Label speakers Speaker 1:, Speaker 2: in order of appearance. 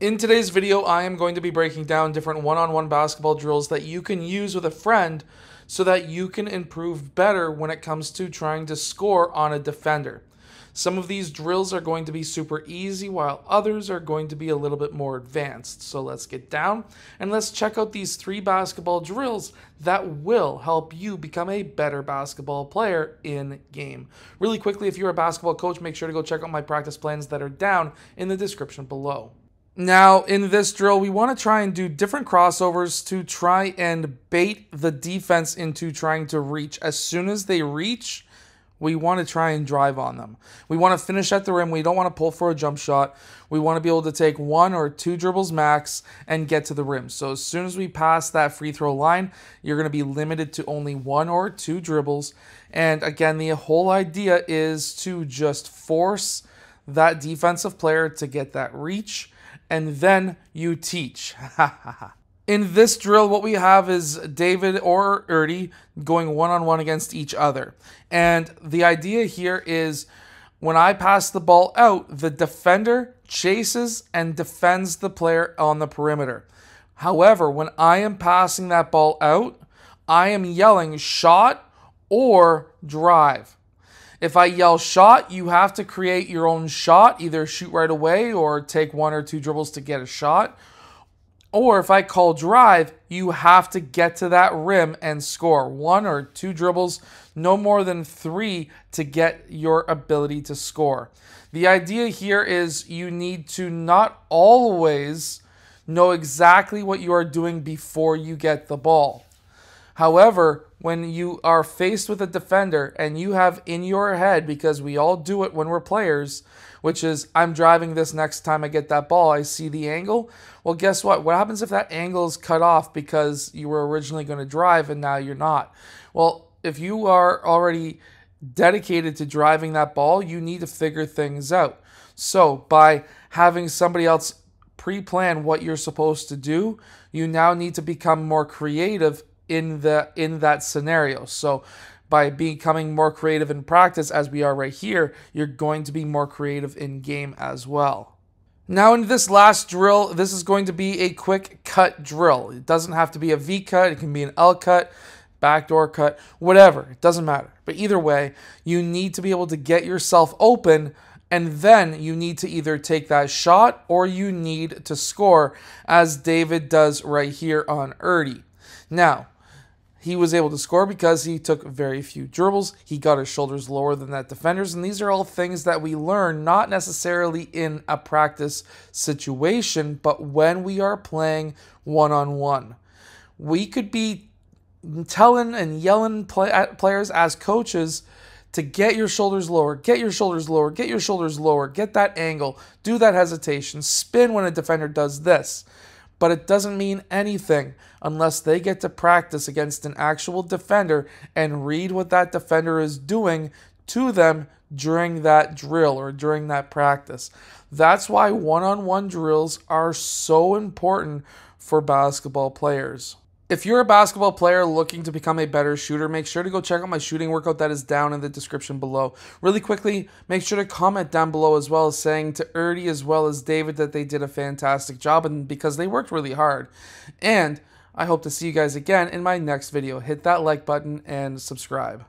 Speaker 1: In today's video, I am going to be breaking down different one-on-one basketball drills that you can use with a friend so that you can improve better when it comes to trying to score on a defender. Some of these drills are going to be super easy while others are going to be a little bit more advanced. So let's get down and let's check out these three basketball drills that will help you become a better basketball player in game. Really quickly, if you're a basketball coach, make sure to go check out my practice plans that are down in the description below. Now, in this drill, we want to try and do different crossovers to try and bait the defense into trying to reach. As soon as they reach, we want to try and drive on them. We want to finish at the rim. We don't want to pull for a jump shot. We want to be able to take one or two dribbles max and get to the rim. So as soon as we pass that free throw line, you're going to be limited to only one or two dribbles. And again, the whole idea is to just force that defensive player to get that reach and then you teach. In this drill, what we have is David or Erdy going one on one against each other. And the idea here is when I pass the ball out, the defender chases and defends the player on the perimeter. However, when I am passing that ball out, I am yelling shot or drive. If I yell shot, you have to create your own shot, either shoot right away or take one or two dribbles to get a shot. Or if I call drive, you have to get to that rim and score one or two dribbles, no more than three to get your ability to score. The idea here is you need to not always know exactly what you are doing before you get the ball. However, when you are faced with a defender and you have in your head, because we all do it when we're players, which is I'm driving this next time I get that ball, I see the angle. Well, guess what? What happens if that angle is cut off because you were originally going to drive and now you're not? Well, if you are already dedicated to driving that ball, you need to figure things out. So, by having somebody else pre plan what you're supposed to do, you now need to become more creative in the in that scenario. So by becoming more creative in practice as we are right here, you're going to be more creative in game as well. Now in this last drill, this is going to be a quick cut drill. It doesn't have to be a V cut, it can be an L cut, backdoor cut, whatever, it doesn't matter. But either way, you need to be able to get yourself open and then you need to either take that shot or you need to score as David does right here on Erdy. Now, he was able to score because he took very few dribbles. He got his shoulders lower than that defenders. And these are all things that we learn not necessarily in a practice situation, but when we are playing one on one. We could be telling and yelling play players as coaches to get your shoulders lower, get your shoulders lower, get your shoulders lower, get that angle, do that hesitation, spin when a defender does this but it doesn't mean anything unless they get to practice against an actual defender and read what that defender is doing to them during that drill or during that practice. That's why one on one drills are so important for basketball players. If you're a basketball player looking to become a better shooter, make sure to go check out my shooting workout that is down in the description below. Really quickly, make sure to comment down below as well as saying to Erdy as well as David that they did a fantastic job and because they worked really hard. And I hope to see you guys again in my next video. Hit that like button and subscribe.